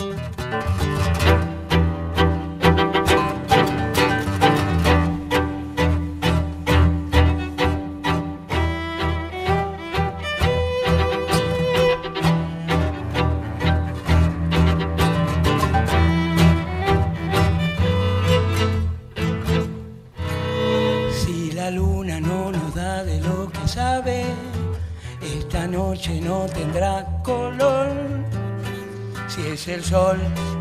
Si la luna no nos da Si es el sol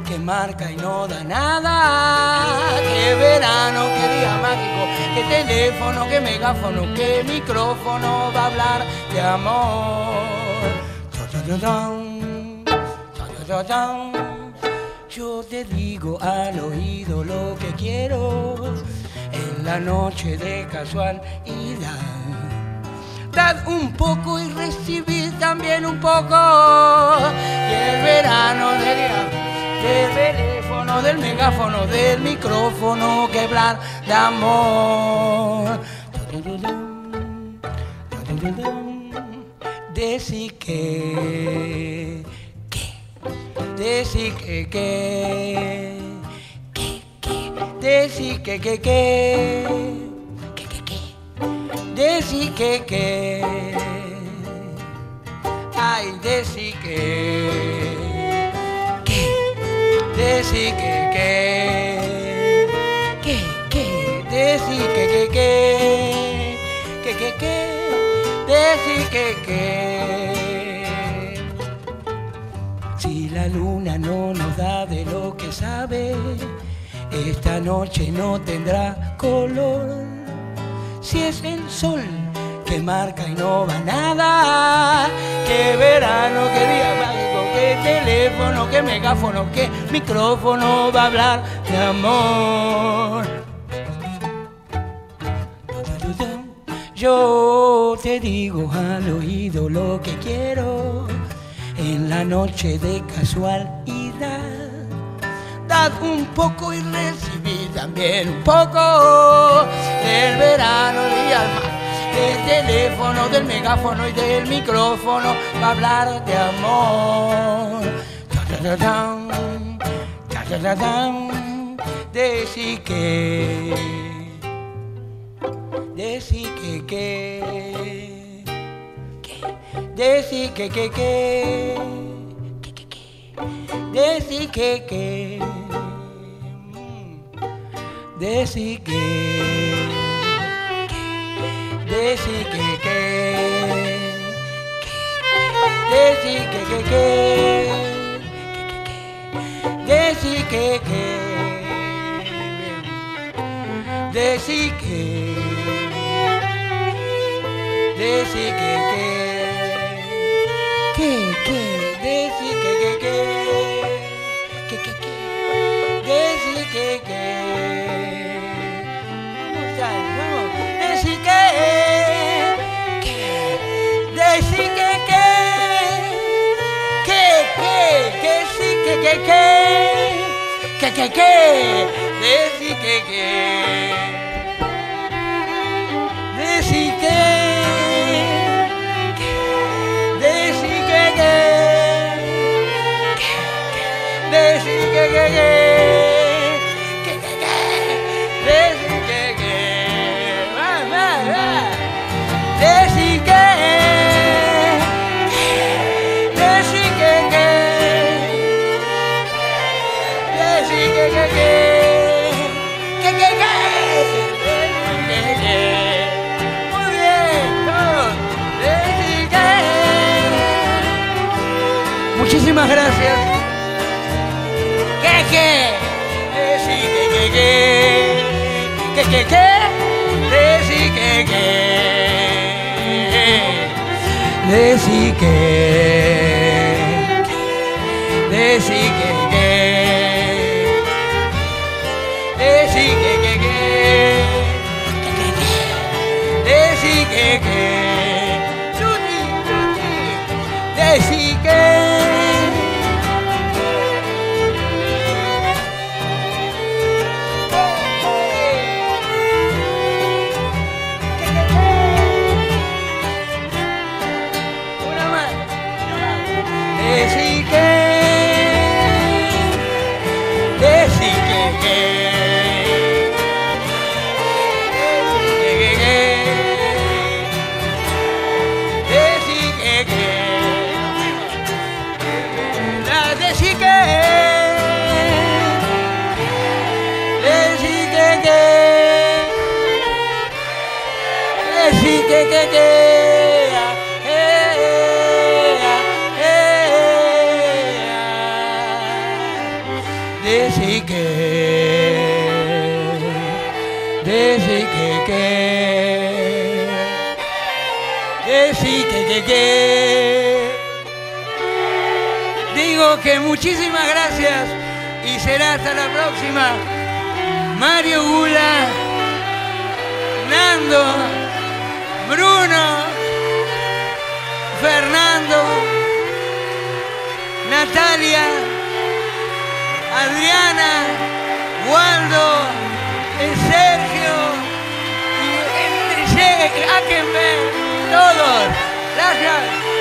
que marca y no da nada, qué verano, qué día mágico, qué teléfono, qué megáfono, qué micrófono va a hablar de amor. Yo te digo al oído lo que quiero en la noche de casualidad. Dad un poco y recibid un poco. Y el verano del, del teléfono, del megáfono, del micrófono que hablar de amor. Decí que, que, decí que, que, que, que, decí que, que, que, que, que, que, que, que, ay, decí que, que, decí que, que, que, que, decí que, que, que, que, que, que, decí que, que. Si la luna no nos da de lo que sabe, esta noche no tendrá color. Si es el sol que marca y no va nada, qué verano, qué día mágico, qué teléfono, qué megáfono, qué micrófono va a hablar de amor. Yo te digo al oído lo que quiero en la noche de casualidad. Dad un poco y recibid también un poco alma, del teléfono, del megáfono y del micrófono para hablar de amor. Decí que, decí que, que, que, decí que, que, que, que, que, que, decí que, que, mm, decí que, decí que, que, decí que, que, que, que, que, que, decí que, decí que, que, que, que, que, que, que, decí que, que, decí que, decí que, que, decí que, que, decí que, que, que, que, que, que, que, que, que, decí que, muchísimas gracias. Que decí que que que, que que decí decí que, que, que. Digo que muchísimas gracias y será hasta la próxima. Mario Gula, Nando, Bruno, Fernando, Natalia, Adriana, Waldo, Sergio y Ackenberg, todos. Gracias.